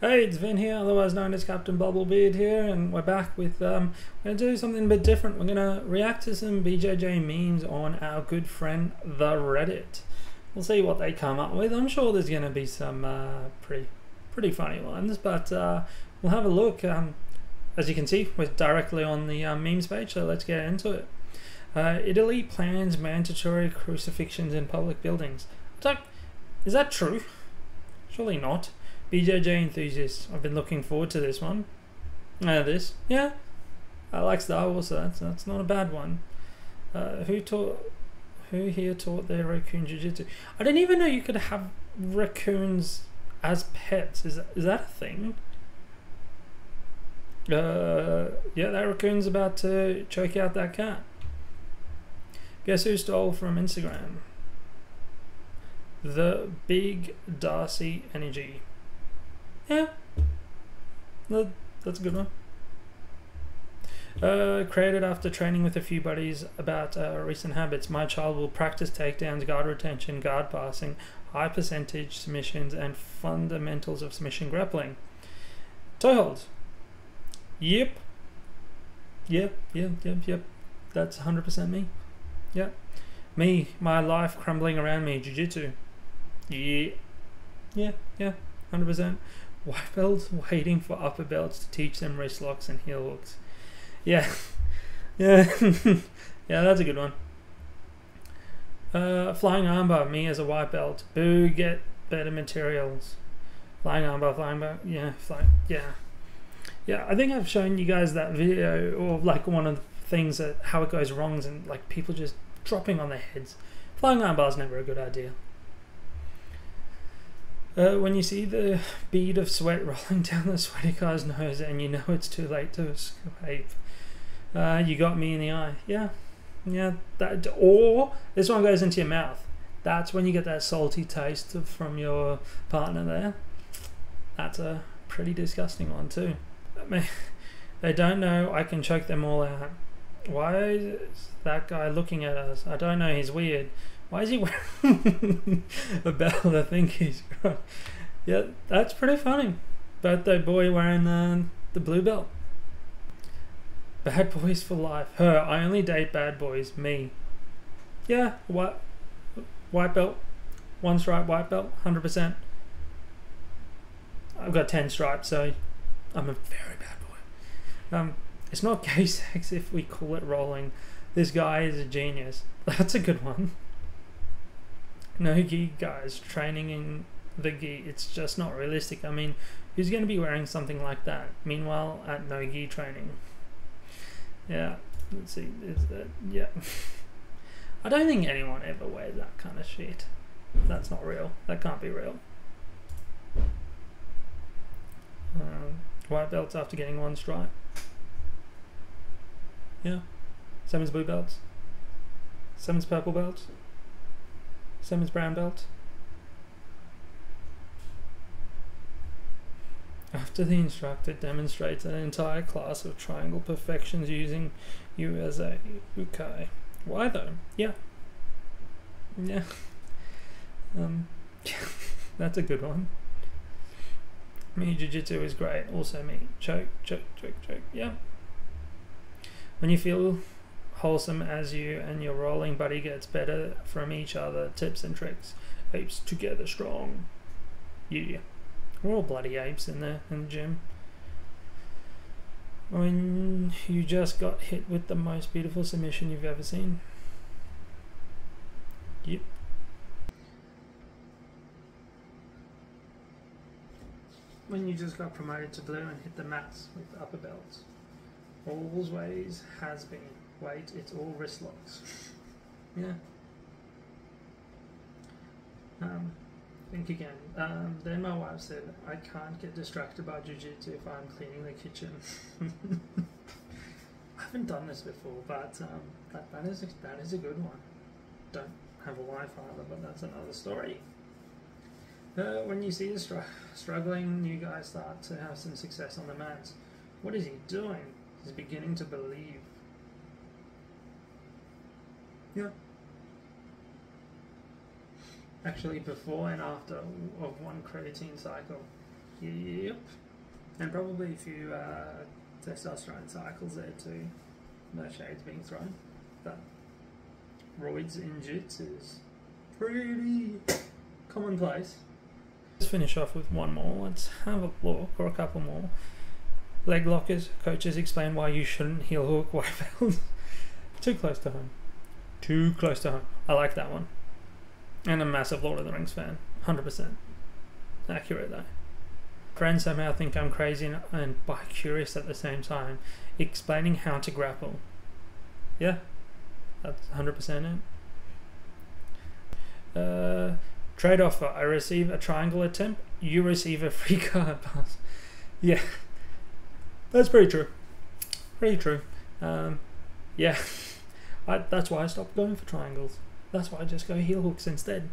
Hey, it's Vin here, otherwise known as Captain Bubblebeard here, and we're back with, um, we're to do something a bit different. We're going to react to some BJJ memes on our good friend, the Reddit. We'll see what they come up with. I'm sure there's going to be some uh, pretty, pretty funny ones, but uh, we'll have a look. Um, as you can see, we're directly on the um, memes page, so let's get into it. Uh, Italy plans mandatory crucifixions in public buildings. Is that true? Surely not. BJJ enthusiasts. I've been looking forward to this one. Uh, this, yeah. I like Star Wars, so that's, that's not a bad one. Uh, who taught? Who here taught their raccoon jiu-jitsu? I didn't even know you could have raccoons as pets. Is that, is that a thing? Uh, yeah, that raccoon's about to choke out that cat. Guess who stole from Instagram? The Big D'Arce Energy. Yeah, that, that's a good one. Uh, created after training with a few buddies about uh, recent habits. My child will practice takedowns, guard retention, guard passing, high percentage submissions, and fundamentals of submission grappling. Toe holds. Yep. Yep, yep, yep, yep. That's 100% me. Yep. Me, my life crumbling around me, jiu jitsu. Yeah. Yeah, yeah, 100% white belts waiting for upper belts to teach them wrist locks and heel hooks. Yeah, yeah, yeah, that's a good one. Uh, flying armbar, me as a white belt. Boo, get better materials. Flying armbar, flying bar, yeah, flying, yeah. Yeah, I think I've shown you guys that video, or like one of the things that how it goes wrong, and like people just dropping on their heads. Flying armbar is never a good idea. Uh, when you see the bead of sweat rolling down the sweaty guy's nose and you know it's too late to escape, uh, you got me in the eye. Yeah, yeah. That or this one goes into your mouth. That's when you get that salty taste from your partner there. That's a pretty disgusting one too. They don't know I can choke them all out. Why is that guy looking at us? I don't know. He's weird. Why is he wearing a belt? I think he's. Yeah, that's pretty funny. Birthday boy wearing the, the blue belt. Bad boys for life. Her, I only date bad boys. Me. Yeah, white, white belt. One stripe, white belt, 100%. I've got 10 stripes, so I'm a very bad boy. Um, it's not gay sex if we call it rolling. This guy is a genius. That's a good one no gi guys training in the gi it's just not realistic. I mean who's going to be wearing something like that? Meanwhile at no gi training. Yeah let's see is that yeah. I don't think anyone ever wears that kind of shit. That's not real. That can't be real. Um, white belts after getting one stripe yeah. Simmons blue belts. Simmons purple belts Simmons brown belt. After the instructor demonstrates an entire class of triangle perfections using you as a uke. Why though? Yeah. Yeah. Um, that's a good one. Me Jiu-Jitsu is great. Also me. Choke, choke, choke, choke. Yeah. When you feel wholesome as you and your rolling buddy gets better from each other. Tips and tricks. Apes together strong. Yeah. We're all bloody apes in there in the gym. When you just got hit with the most beautiful submission you've ever seen. Yep. When you just got promoted to blue and hit the mats with the upper belts. Always has been. Wait, it's all wrist locks. yeah. Um, think again. Um, then my wife said, I can't get distracted by jiu-jitsu if I'm cleaning the kitchen. I haven't done this before, but um, that, that, is a, that is a good one. Don't have a wife either, but that's another story. Uh, when you see the str struggling new guy start to have some success on the mats, what is he doing? He's beginning to believe yeah. Actually, before and after of one creatine cycle. Yep. And probably a few uh, testosterone cycles there too. No shades being thrown. But roids in jits is pretty commonplace. Let's finish off with one more. Let's have a look, or a couple more. Leg lockers. Coaches explain why you shouldn't heel hook white belts. Too close to home. Too close to home. I like that one. And a massive Lord of the Rings fan. 100%. Accurate though. Friends somehow think I'm crazy and, and bi curious at the same time. Explaining how to grapple. Yeah, that's 100% it. Uh, trade offer. I receive a triangle attempt. You receive a free guard pass. Yeah, that's pretty true. Pretty true. Um, yeah, I, that's why I stopped going for triangles. That's why I just go heel hooks instead.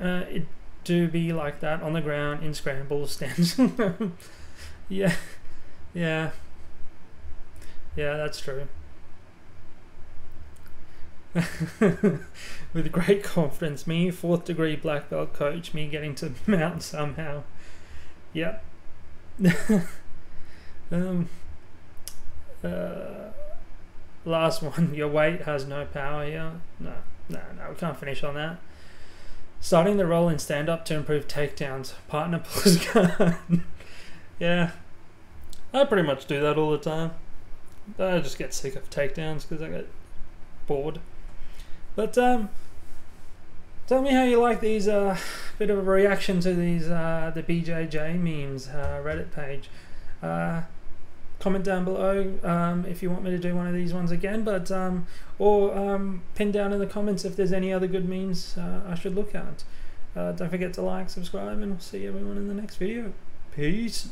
Uh, it do be like that on the ground in scramble stands. yeah, yeah, yeah. That's true. With great confidence, me fourth degree black belt coach, me getting to mount somehow. Yep. um. Uh, last one. Your weight has no power here. No, no, no. We can't finish on that. Starting the roll in stand up to improve takedowns. Partner pulls gun. yeah. I pretty much do that all the time. I just get sick of takedowns because I get bored. But um, tell me how you like these. Uh, bit of a reaction to these uh, the BJJ memes uh, Reddit page. Uh, comment down below um, if you want me to do one of these ones again, but um, or um, pin down in the comments if there's any other good memes uh, I should look at. Uh, don't forget to like, subscribe, and I'll see everyone in the next video. Peace.